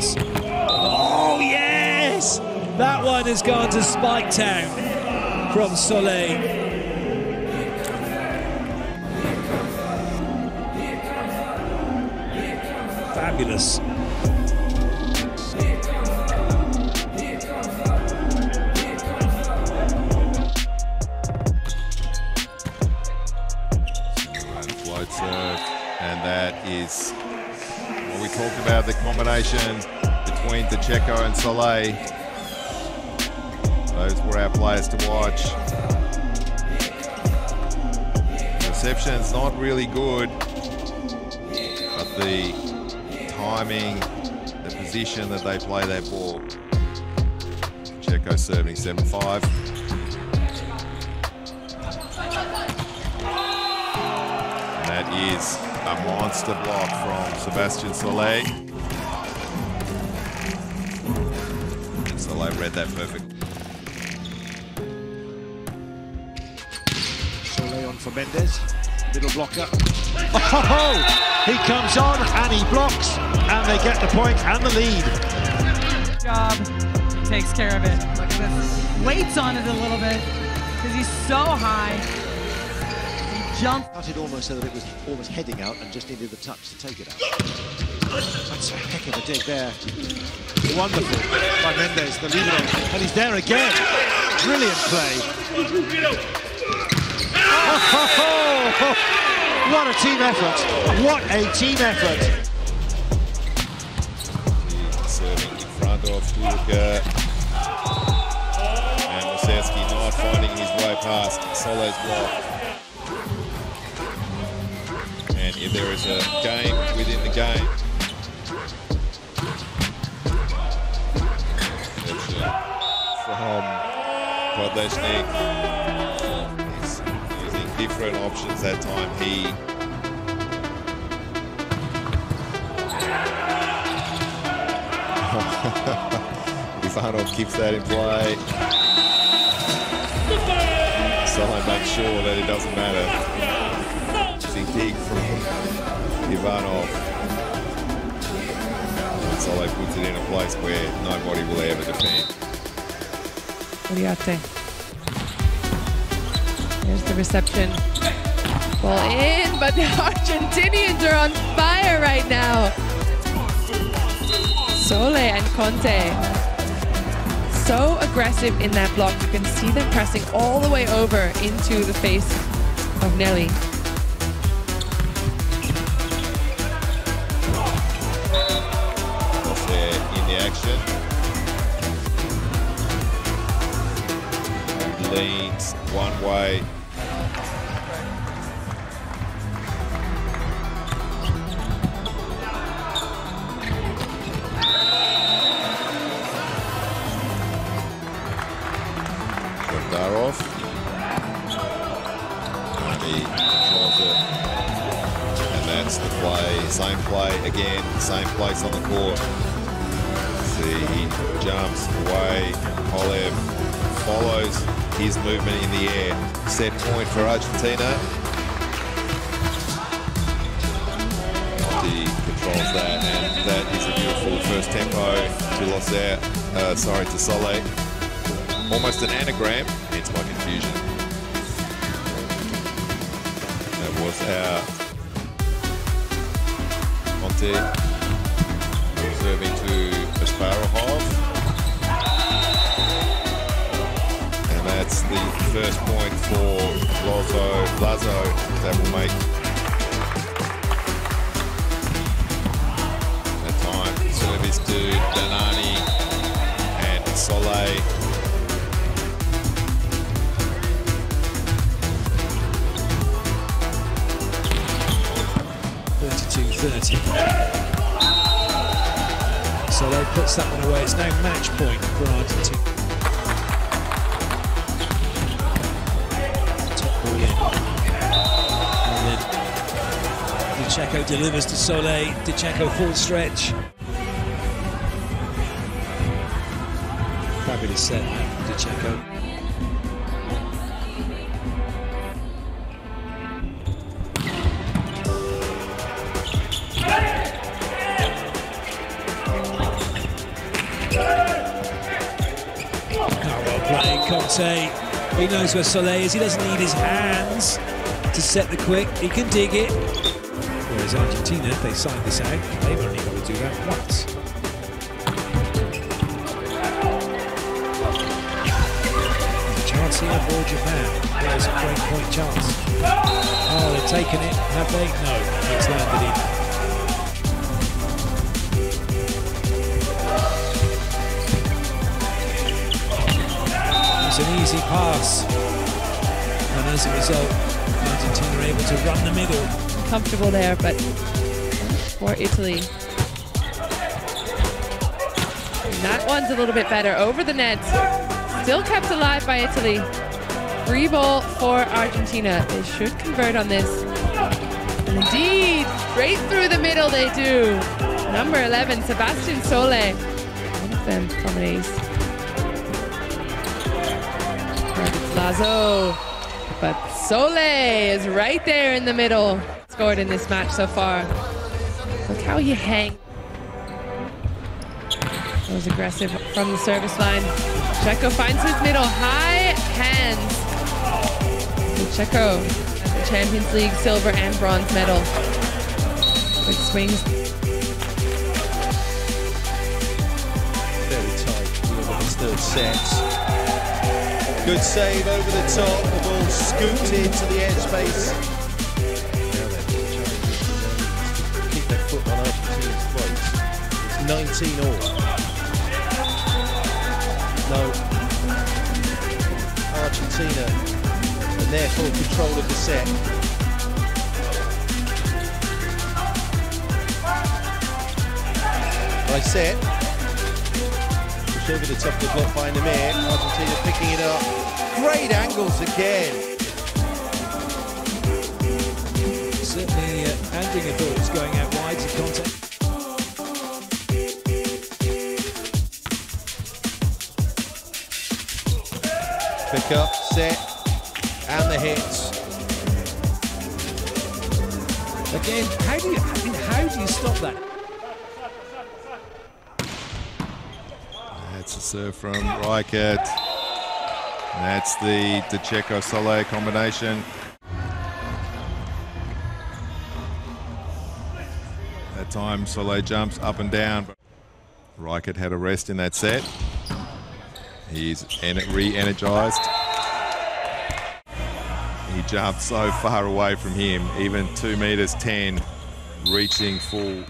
Oh, yes! That one has gone to Spike Town from Solé. Fabulous. What we talked about the combination between DeCecco and Solé. Those were our players to watch. Reception's not really good, but the timing, the position that they play that ball. Checo serving 7-5. And that is a monster block from Sebastian Solé. Solé read that perfect. Solé on for Mendes. Little blocker. Oh, he comes on and he blocks, and they get the point and the lead. job takes care of it. Look at this. Waits on it a little bit because he's so high. He jumps. Started almost so that it was almost heading out and just needed the touch to take it out. That's a heck of a dig there. Wonderful by Mendes, the leader, and he's there again. Brilliant play. Oh, what a team effort! What a team effort! Serving in front of Duga. And Wasowski not finding his way past Solo's block. If there is a game within the game, from Podleshnik. He's using different options that time. He Ivanov keeps that in play. Solo makes sure that it doesn't matter. Using dig from Ivanov. Solo puts it in a place where nobody will ever defend. Uriarte. There's the reception. Ball in, but the Argentinians are on fire right now. Sole and Conte. So aggressive in that block. You can see them pressing all the way over into the face of Nelly. Leans one way. Darov. He controls it. And that's the play. Same play again, same place on the court. See, he jumps away. Kolev follows his movement in the air. Set point for Argentina. Conte controls that, and that is a beautiful first tempo to Losair, uh, sorry, to Solé. Almost an anagram, hence my confusion. That was our Conte serving to Asparahov. The first point for Lazo, Lazo that will make that time. Service to Danani and Solé. Thirty-two thirty. Solé puts that one away. It's now match point for Argentina. Pacheco delivers to Solé. Dicheco full stretch. Fabulous set De Cecco. Conte, he knows where Solé is. He doesn't need his hands to set the quick. He can dig it. Whereas Argentina, they side this out, they've only got to do that once. There's a chance here for Japan. There's a great point chance. Oh, they've taken it, have they? No, it's landed in. It's an easy pass. And as a result, Argentina are able to run the middle. Comfortable there, but for Italy. And that one's a little bit better. Over the net. Still kept alive by Italy. Free ball for Argentina. They should convert on this. And indeed, straight through the middle they do. Number 11, Sebastian Sole. One of them ace. Lazo. But Sole is right there in the middle. Scored in this match so far. Look how he hangs. Was aggressive from the service line. Checo finds his middle. High hands. And Checo at the Champions League silver and bronze medal. Good swings. Very tight for this third set. Good save over the top. The ball scooped into the edge 19 all. No. Argentina and full control of the set. By set. Over the top of the block by Namir. Argentina picking it up. Great angles again. Certainly, uh, Andringer thought it was going out wide to Conte. Pick up, set, and the hits. Again, how do you, I mean, how do you stop that? That's a serve from Reichert. That's the DeCecco Solé combination. That time Solé jumps up and down. Reichert had a rest in that set. He's re-energized. He jumped so far away from him, even two meters 10, reaching full